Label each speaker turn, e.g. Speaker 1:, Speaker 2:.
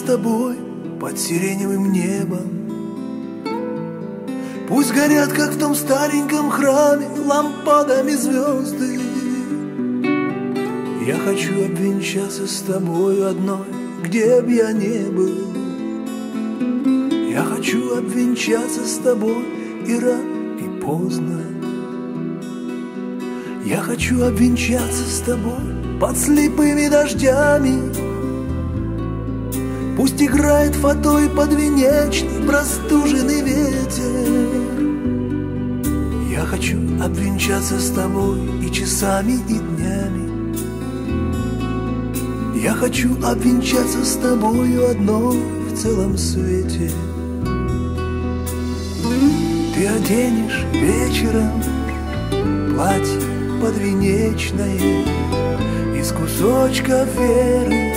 Speaker 1: с тобой под сиреневым небом. Пусть горят, как в том стареньком храме, лампадами звезды. Я хочу обвенчаться с тобой одной, где б я не был. Я хочу обвенчаться с тобой и рано, и поздно. Я хочу обвенчаться с тобой под слепыми дождями Пусть играет фатой подвенечный простуженный ветер. Я хочу обвенчаться с тобой и часами, и днями. Я хочу обвенчаться с тобою одной в целом свете. Ты оденешь вечером платье подвенечное Из кусочка веры